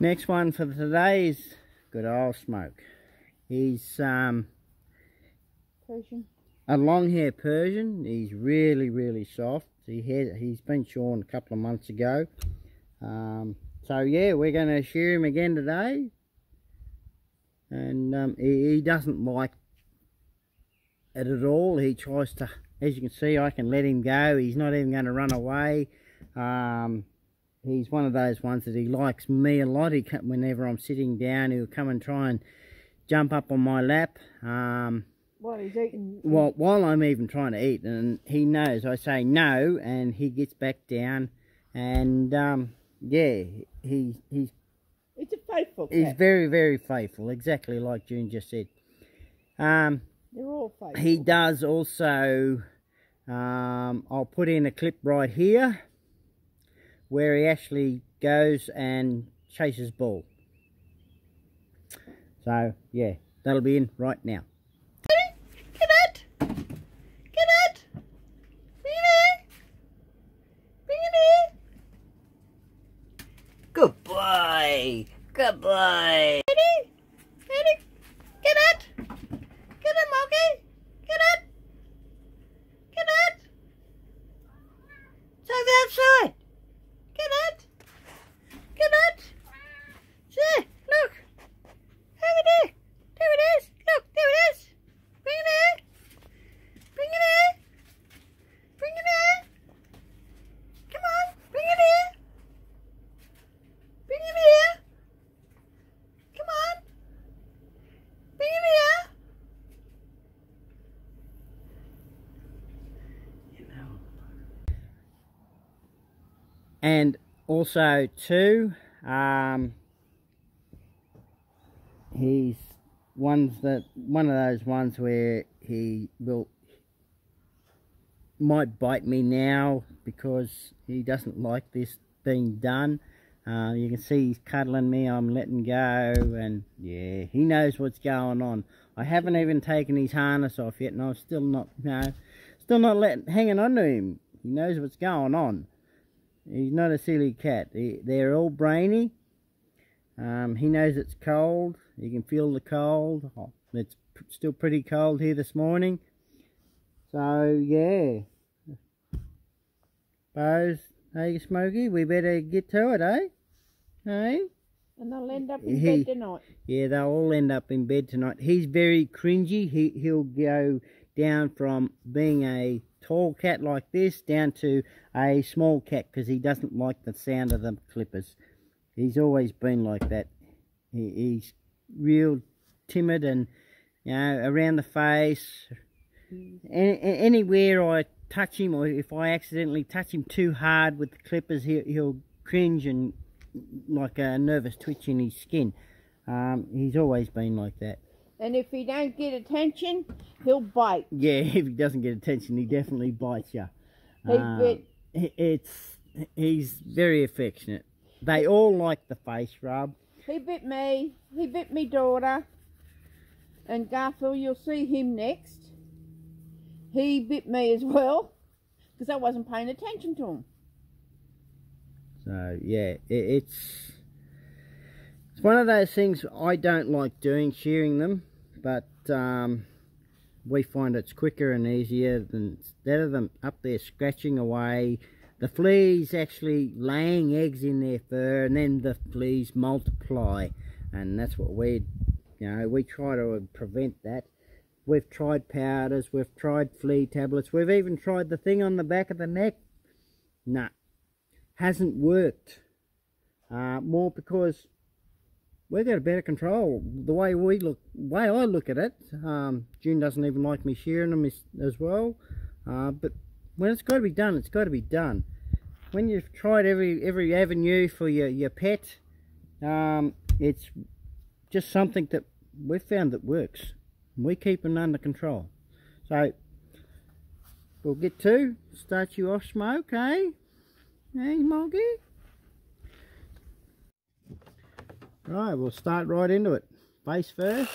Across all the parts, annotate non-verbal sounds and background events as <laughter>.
Next one for today is good old Smoke. He's um, Persian. a long hair Persian. He's really, really soft. He had, he's been shorn a couple of months ago. Um, so yeah, we're going to shear him again today. And um, he, he doesn't like it at all. He tries to, as you can see, I can let him go. He's not even going to run away. Um, he's one of those ones that he likes me a lot. He come, whenever I'm sitting down, he'll come and try and jump up on my lap. Um, Well, he's eating. well, while I'm even trying to eat, and he knows, I say no, and he gets back down, and um, yeah, he he's It's a faithful he's very very faithful, exactly like June just said. Um, They're all faithful. he does also. Um, I'll put in a clip right here, where he actually goes and chases ball. So yeah, that'll be in right now. Get it! Get it! Bring it! Bring it! Good boy. Good boy. Eddie! Eddie! Get it! Get it, monkey! Get it! Get it! It's over outside! Get it! Get it! There! Look! Over there! There it is! Look! There it is! Bring it here! Bring it here! Bring it here! Come on! Bring it here! Bring it here! Come on! Bring it here! And also too, um, he's ones that one of those ones where he will might bite me now because he doesn't like this being done. Uh, you can see he's cuddling me. I'm letting go, and yeah, he knows what's going on. I haven't even taken his harness off yet, and I'm still not, you know, still not letting hanging on to him. He knows what's going on. He's not a silly cat. He, they're all brainy. Um, he knows it's cold. He can feel the cold. Oh, it's still pretty cold here this morning. So, yeah. Bose, hey, Smoky, we better get to it, eh? Hey? And they'll end up in He- bed tonight. Yeah, they'll all end up in bed tonight. He's very cringy. He he'll go down from being a tall cat like this down to a small cat because he doesn't like the sound of the clippers. He's always been like that. He, he's real timid and you know around the face. Any, anywhere I touch him or if I accidentally touch him too hard with the clippers, he, he'll cringe and like a nervous twitch in his skin. Um, he's always been like that. And if he don't get attention, he'll bite. Yeah, <laughs> if he doesn't get attention, he definitely bites you. He bit. Um, it's he's very affectionate. They all like the face rub. He bit me. He bit me daughter. And Garfield, you'll see him next. He bit me as well because I wasn't paying attention to him. So yeah, it, it's it's one of those things I don't like doing, shearing them, but um, we find it's quicker and easier than instead of them up there scratching away. The fleas actually laying eggs in their fur, and then the fleas multiply, and that's what we, you know, we try to prevent that. We've tried powders, we've tried flea tablets, we've even tried the thing on the back of the neck. Nah, hasn't worked. Uh, more because we've got a better control. The way we look, way I look at it, um, June doesn't even like me shearing them as, as well. Uh, but when it's got to be done, it's got to be done. When you've tried every every avenue for your your pet, um, it's just something that we've found that works. We keep them under control. So we'll get to start you off, smoke, eh? Hey, Moggy. Right, we'll start right into it. Face first.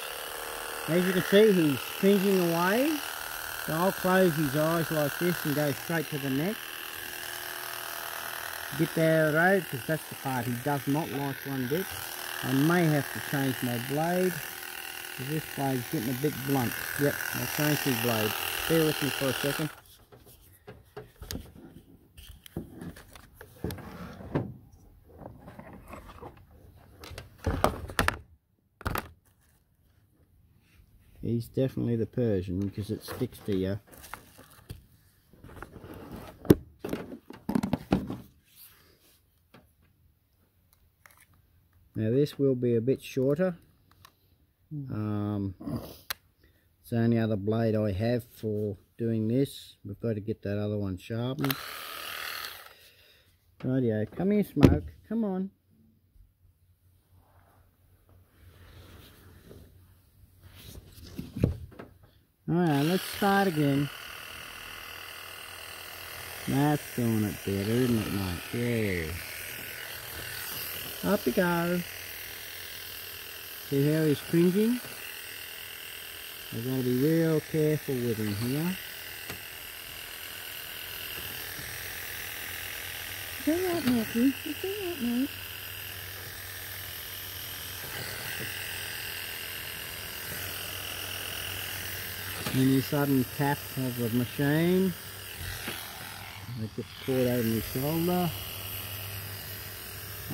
As you can see, he's cringing away. So I'll close his eyes like this and go straight to the neck. bit out of the road because that's the part he does not like one bit. I may have to change my blade this blade's getting a bit blunt. Yep, I'll change the blade. Bear with me for a second. He's definitely the Persian because it sticks to you. Now this will be a bit shorter. Um, it's the only other blade I have for doing this. We've got to get that other one sharpened. Rightio, come here Smoke, come on. Alright, let's try it again. That's doing it better, isn't it, mate? Yeah. Up we go. See how he's cringing? I've got to be real careful with him here. It's alright, Matthew. It's alright, mate. Any sudden tap of the machine, I just it over my shoulder.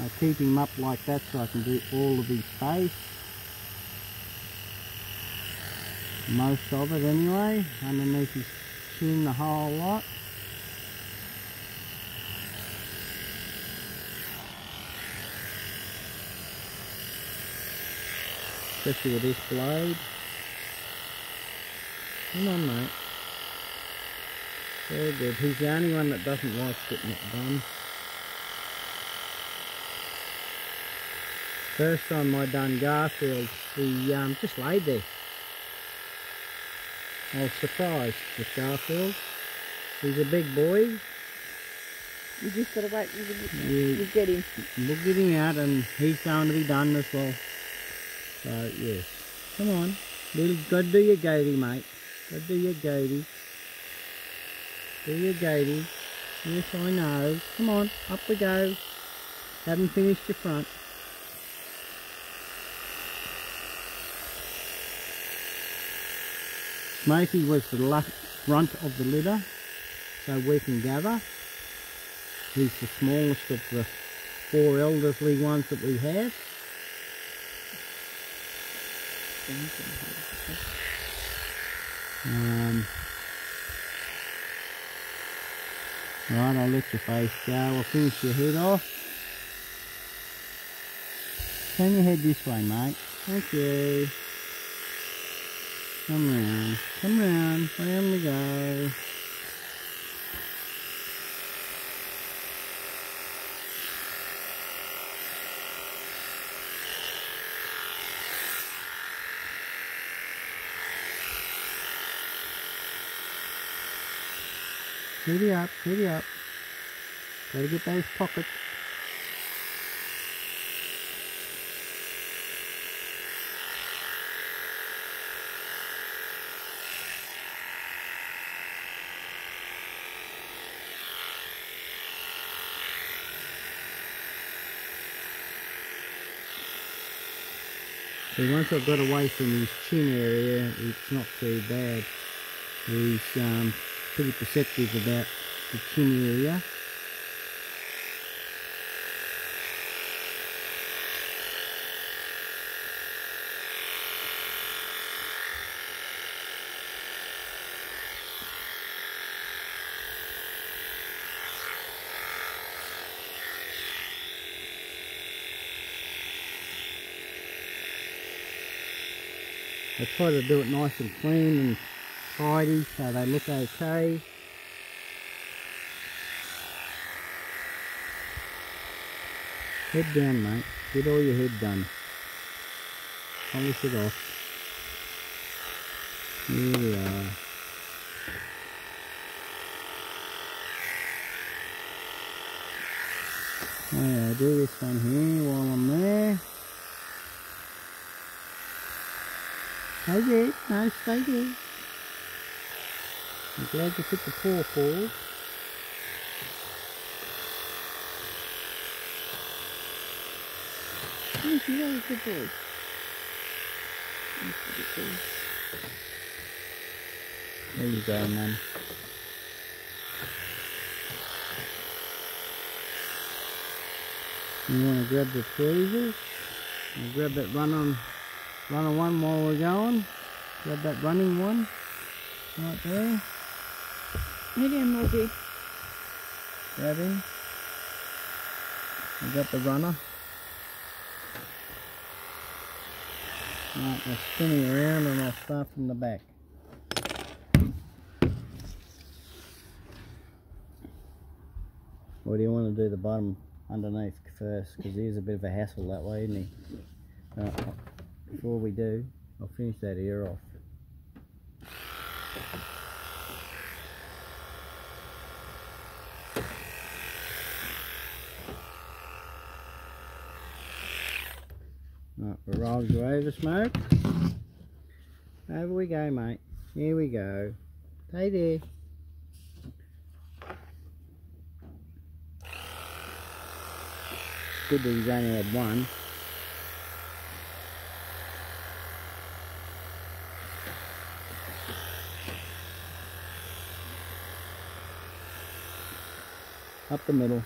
I'll keep him up like that so I can do all of his face. Most of it anyway, underneath his chin the whole lot. Especially with this blade. Come on mate. Very good. He's the only one that doesn't like getting it done. First time I done Garfield, he um, just laid there. I was surprised with Garfield. He's a big boy. You just gotta wait Yeah. you, you get him. We'll get him out and he's going to be done as well. So, yes. Come on. Little, go do your goatee, mate. Go do your goatee. Do your goatee. Yes, I know. Come on, up we go. Haven't finished your front. Smoky was the front of the litter, so we can gather. He's the smallest of the four elderly ones that we have. Um, right, I'll let your face go. I'll finish your head off. Turn your head this way, mate. Thank you. Come round. Come round. Round we go. Hurry up, hurry up. Gotta get those pockets. So once I've got away from his chin area, it's not too bad. He's um, pretty perceptive about the chin area. I try to do it nice and clean and tidy so they look okay. Head down mate, get all your head done. Polish it off. Here we are. Oh yeah, do this one here while I'm there. Stay there, no, stay there. I'm glad you put the paw forward. You are a good boy. There you go, man. You want to grab the tweezers? I'll grab that running, running one while we're going. Grab that running one right there. Mozzie. Grab him. We got the runner. Right, now spin him around and I'll start from the back. Or do you want to do the bottom underneath first? Because he's a bit of a hassle that way, isn't he? Right, before we do, I'll finish that ear off. Right, we're over smoke. Over we go, mate. Here we go. Hey there. Good that he's only had one. Up the middle.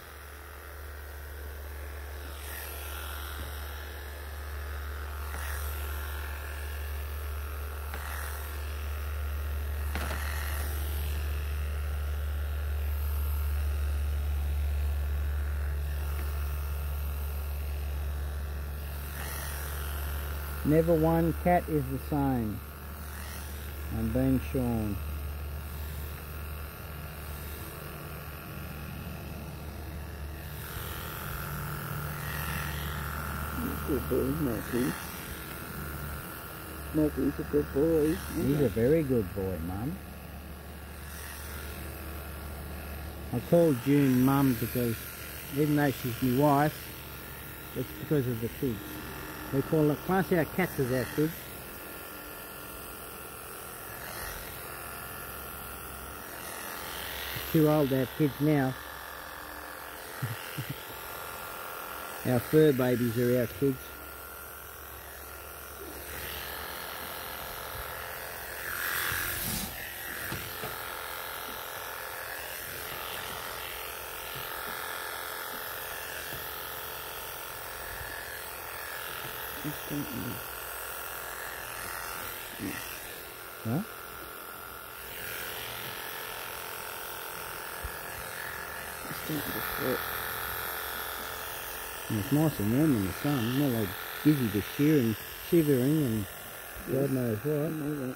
Never one cat is the same. I'm being shown. Good boy, Mozzie. Mozzie's a good boy. He's a very good boy, Mum. I called June Mum because even though she's my wife, it's because of the kids. We call it class as our kids. Too old to have kids now. <laughs> our fur babies are our kids. Just don't you? Huh? Just don't you foot. And warm in the sun, not like busy to shear and shivering and God knows I what. know that.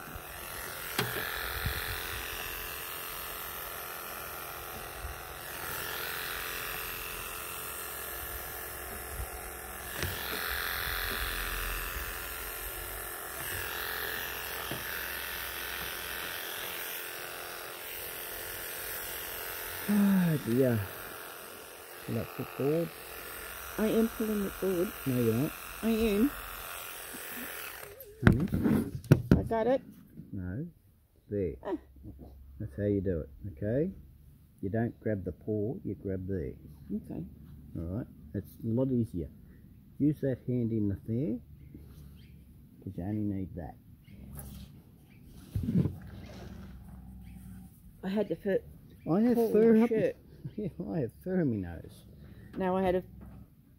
Ah dear. Foot forward. I am pulling it forward. No you're not. I am. Honey. I got it. No. There. Ah. That's how you do it, okay? You don't grab the paw, you grab there. Okay. Alright? It's a lot easier. Use that hand in the there, because you only need that. I had to put I have fur up. shirt. <laughs> Yeah, I have fur in my nose. Now I had to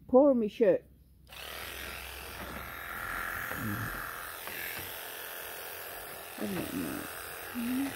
pour me shirt. Mm. Isn't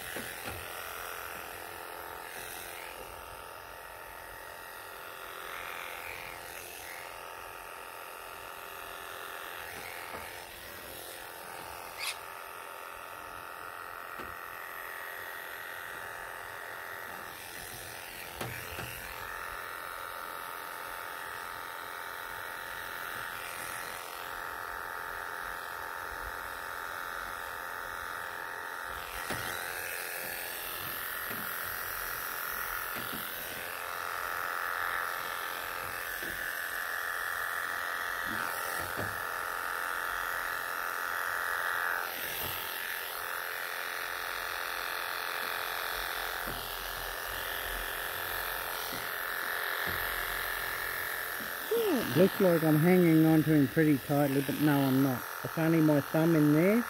Looks like I'm hanging on to him pretty tightly, but no, I'm not. It's only my thumb in there.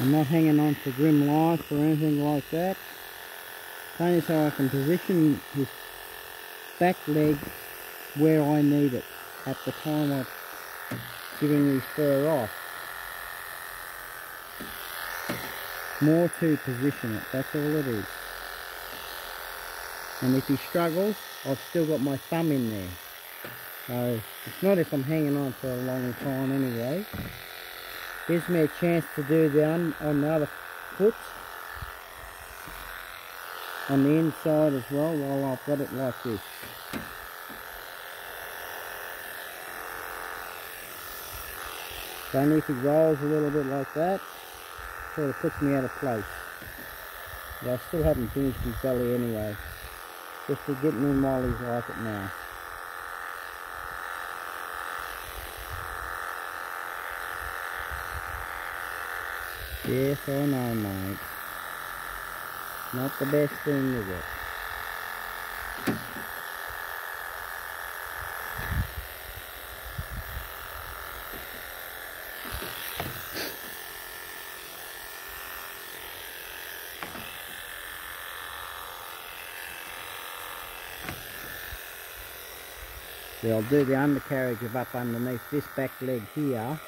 I'm not hanging on to Grim Life or anything like that. It's only so I can position his back leg where I need it at the time of giving his fur off. More to position it, that's all it is. And if he struggles, I've still got my thumb in there. So it's not if I'm hanging on for a long time anyway. Gives me a chance to do the un on the other foot. On the inside as well while I've got it like this. Only if it rolls a little bit like that, sort of puts me out of place. But I still haven't finished his belly anyway. Just to get like it now. Yes, I no, mate. Not the best thing, is it? I'll do the undercarriage of up underneath this back leg here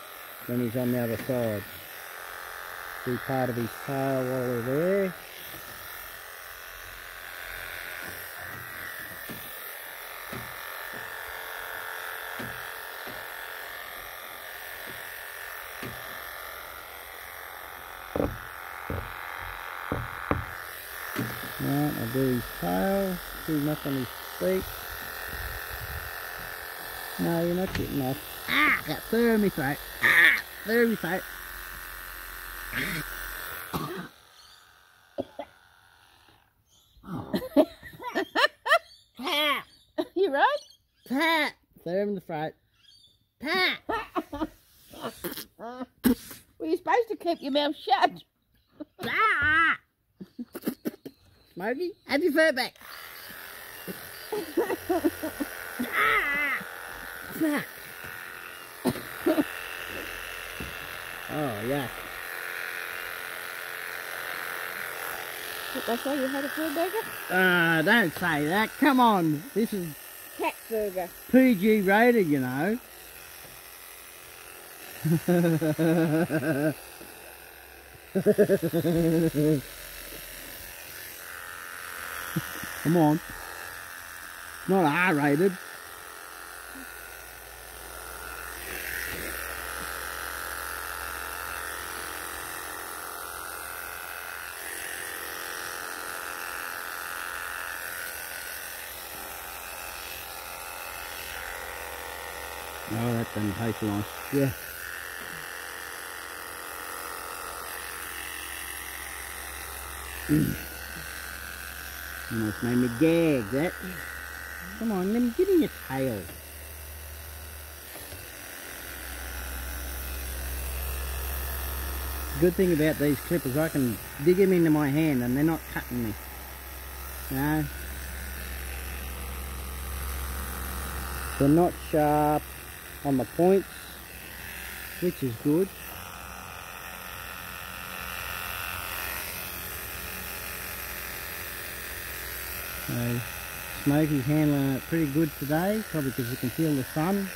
when he's on the other side. See part of his tail while we're there. Right, I'll do his tail, too much on his feet. No, you're not getting off. Ah, got fur in my throat. Ah, Pat, <laughs> You right? pat, fur in the throat. Pat. <laughs> Well, you're supposed to keep your mouth shut. <laughs> Smoky, have your fur back. ah. Oh, yeah. Did I say you had a fur burger? Uh, don't say that. Come on. This is Cat burger. PG rated, you know. <laughs> Come on. Not R rated. Oh, that doesn't taste nice. Yeah. Almost made me gag, that. Come on, let me give me your tail. Good thing about these clippers, I can dig them into my hand and they're not cutting me. Know? They're not sharp on the points, which is good. So, Smoky's handling it pretty good today, probably because you can feel the sun.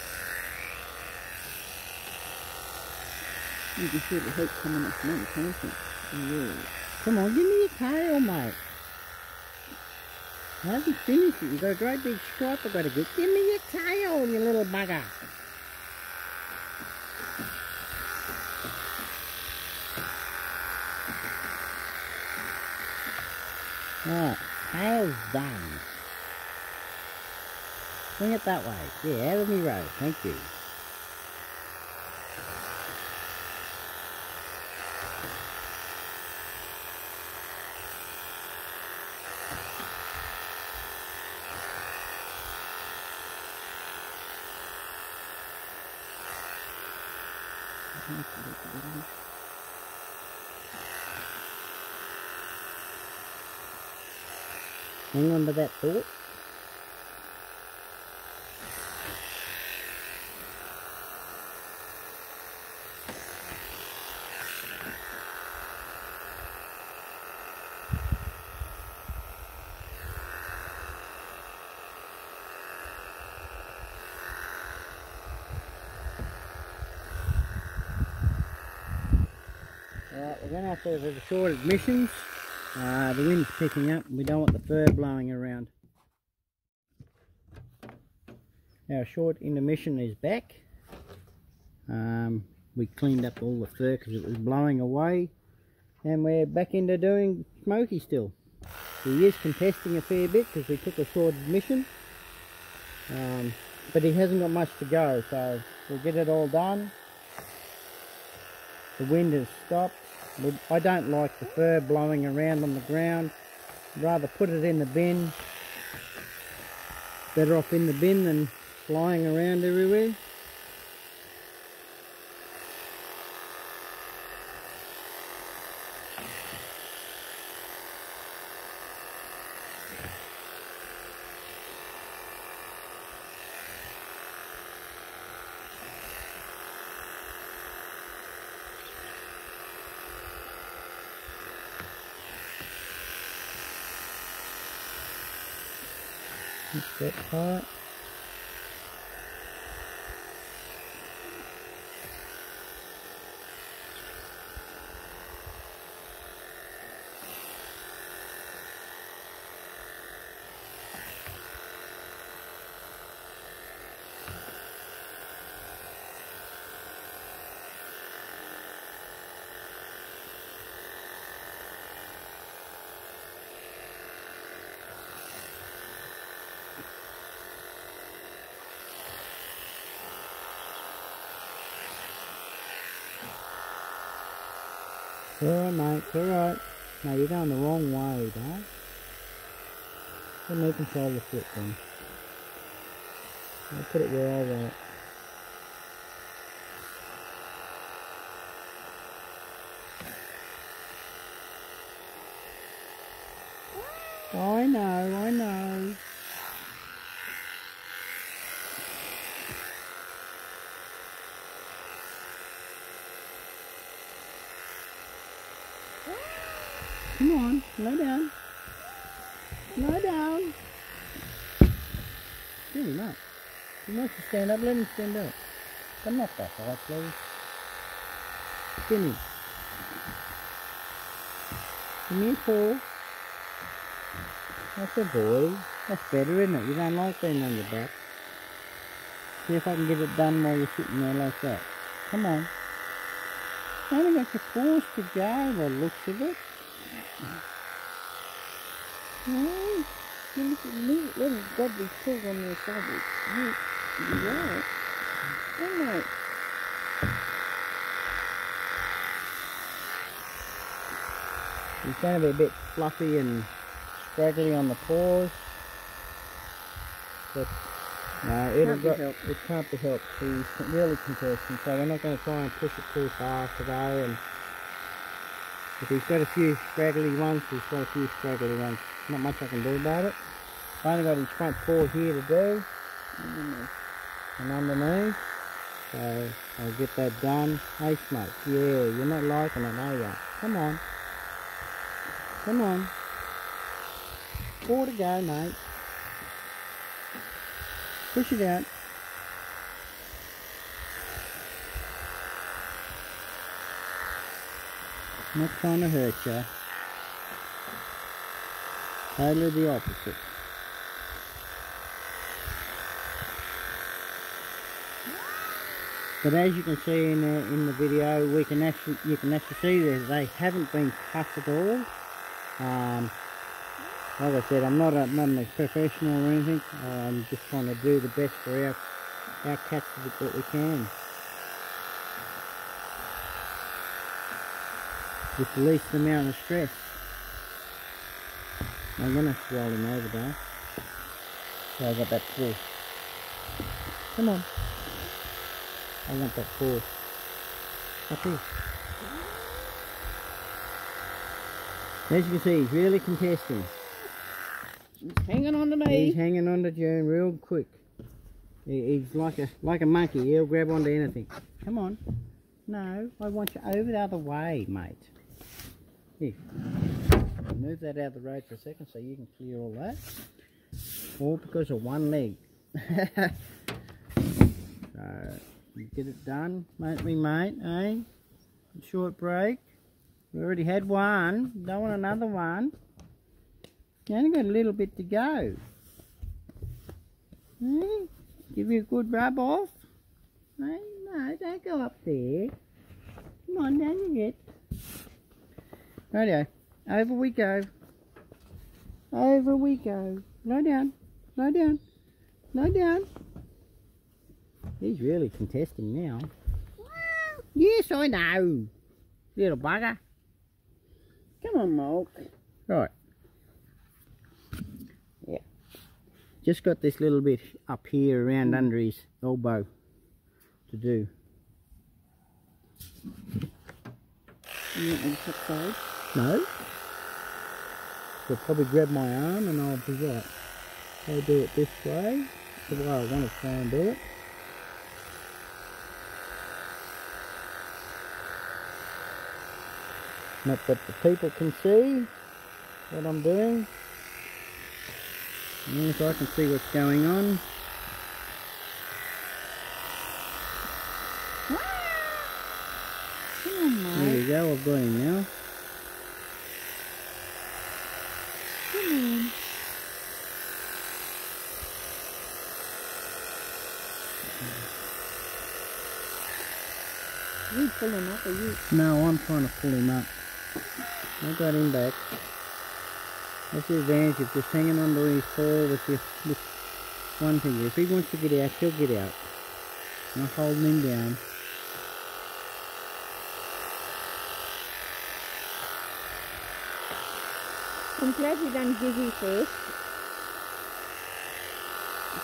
You can feel the heat coming off me, can't you? Yeah. Come on, give me your tail, mate. I haven't finished it. You've got a great big stripe I've got to get. Give me your tail, you little bugger. Right, tail's done. Bring it that way. Yeah, me road. Thank you. remember that thought. We're going to have to have a short admissions. Uh, the wind's picking up we don't want the fur blowing around. Our short intermission is back. Um, we cleaned up all the fur because it was blowing away and we're back into doing smoky still. He is contesting a fair bit because we took a short admission um, but he hasn't got much to go so we'll get it all done. The wind has stopped. I don't like the fur blowing around on the ground. I'd rather put it in the bin. Better off in the bin than flying around everywhere. That part. Alright mate, alright. No, you're going the wrong way, dad. Let me control the foot then. I'll put it where I want it. I know, I know. Come on, lie down. Lie down. Really not. He wants to stand up, let him stand up. But not that please. Timmy. Give me a paw. That's a boy. That's better, isn't it? You don't like being on your back. See if I can get it done while you're sitting there like that. Come on. Only got your paws to go, the looks of it. No, you look at me. Let me grab these on their side. You, you right. All right. He's going to be a bit fluffy and scraggly on the paws. But no, it'll Can't be go, helped. it can't be helped. He's really contesting, so we're not going to try and push it too far today. And if he's got a few scraggly ones, he's got a few scraggly ones. Not much I can do about it. I only got his front paw here to do and underneath. So I'll get that done. Hey Smoke, yeah, you're not liking it, are you? Come on. Come on. Four to go, mate. Push it out. Not trying to hurt you. Totally the opposite. But as you can see in the, in the video, we can actually you can actually see that they haven't been cut at all. Um, like I said, I'm not a, not a professional or anything. I'm just trying to do the best for our our cats that we can. With the least amount of stress. I'm gonna roll him over though. So I got that pull. Come on. I want that pull. Up here. As you can see, he's really contesting. He's hanging on to me. He's hanging on to June real quick. He- He's like a like a monkey. He'll grab onto anything. Come on. No, I want you over the other way, mate. Here. Move that out of the road for a second so you can clear all that. All because of one leg. <laughs> so, you get it done, mate, me mate, eh? Short break. We already had one. Don't want another one. You only got a little bit to go. Hmm? Give you a good rub off. No, no, don't go up there. Come on, down you get. Over we go. Over we go. Lie down. Lie down. Lie down. He's really contesting now. Yes, I know. Little bugger. Come on, Mulk. Right. Yeah. Just got this little bit up here around mm. under his elbow to do. You want to? No. He'll probably grab my arm and I'll be right. I'll do it this way. The way I want to try and do it. Not that the people can see what I'm doing. Yes, I can see what's going on. There you go, I've got him now. Come on. You pull him up or you? No, I'm trying to pull him up. I got him back. That's the advantage of just hanging onto his paw with with one finger. If he wants to get out, he'll get out. I'm holding him down. I'm glad we done Gizzy first.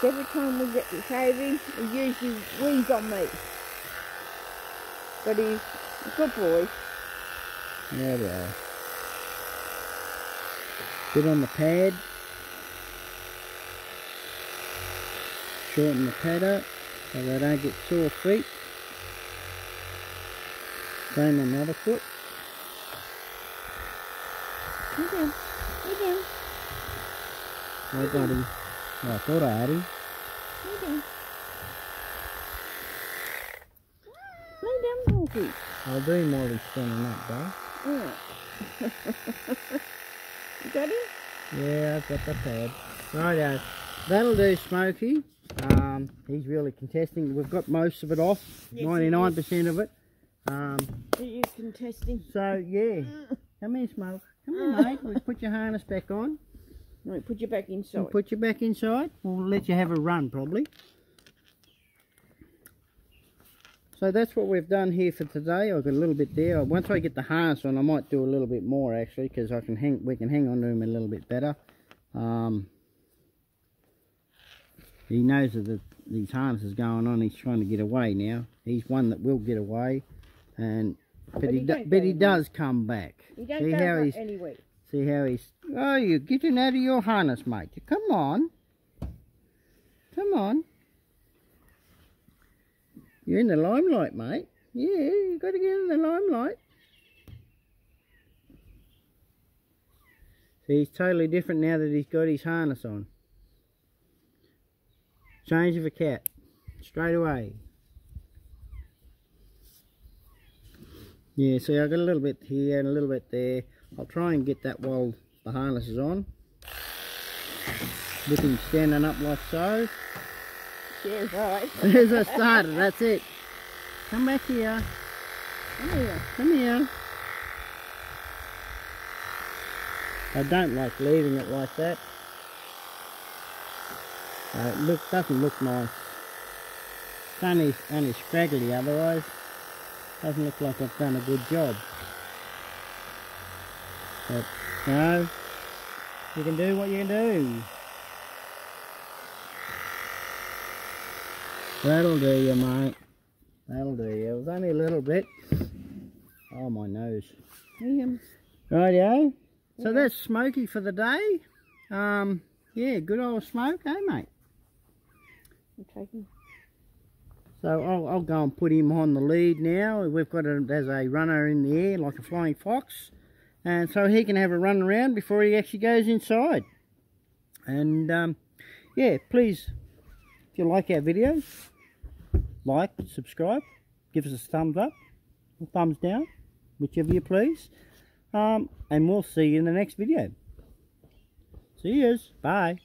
every time we get shave him, he usually wheeze on me. But he's a good boy. There we are. Bit uh, on the pad. Shorten the pad up so they don't get sore feet. Same on the other foot. At him. At him. I got him. Well, I thought I had him. At him. Lay down, Milky. I'll do him while he's standing up, though. Oh. <laughs> you got him? Yeah, I've got the pad. Righto. That'll do, Smoky. Um, he's really contesting. We've got most of it off, 99% of it. Um, Are you contesting? so, yeah. Come here, Smoke. Come here, mate. We'll put your harness back on. Right, put you back We'll inside. put you back inside. We'll let you have a run, probably. So that's what we've done here for today. I've got a little bit there. Once I get the harness on, I might do a little bit more actually, because I can hang. We can hang on to him a little bit better. Um, he knows that the, these harnesses going on. He's trying to get away now. He's one that will get away, and but, But he, do, but he does come back. See how he's anywhere. See how he's... Oh, you're getting out of your harness, mate. Come on. Come on. You're in the limelight, mate. Yeah, you got to get in the limelight. See, he's totally different now that he's got his harness on. Change of a cat. Straight away. Yeah, see, I got a little bit here and a little bit there. I'll try and get that while the harness is on. With him standing up like so. Yeah, right. There's a starter, that's it. Come back here. Come here. Come here. I don't like leaving it like that. Uh, it look, doesn't look nice. It's only, only scraggly otherwise. Doesn't look like I've done a good job. But, no. You can do what you can do. That'll do you, mate. That'll do you. It was only a little bit. Oh, my nose. Him. Rightio. So Yeah. that's Smoky for the day. Um, yeah, good old smoke, eh, mate? So I'll, I'll go and put him on the lead now. We've got it as a runner in the air, like a flying fox. And so he can have a run around before he actually goes inside. And, um, yeah, please, if you like our videos, like, subscribe, give us a thumbs up, or thumbs down, whichever you please. Um, and we'll see you in the next video. See yous. Bye.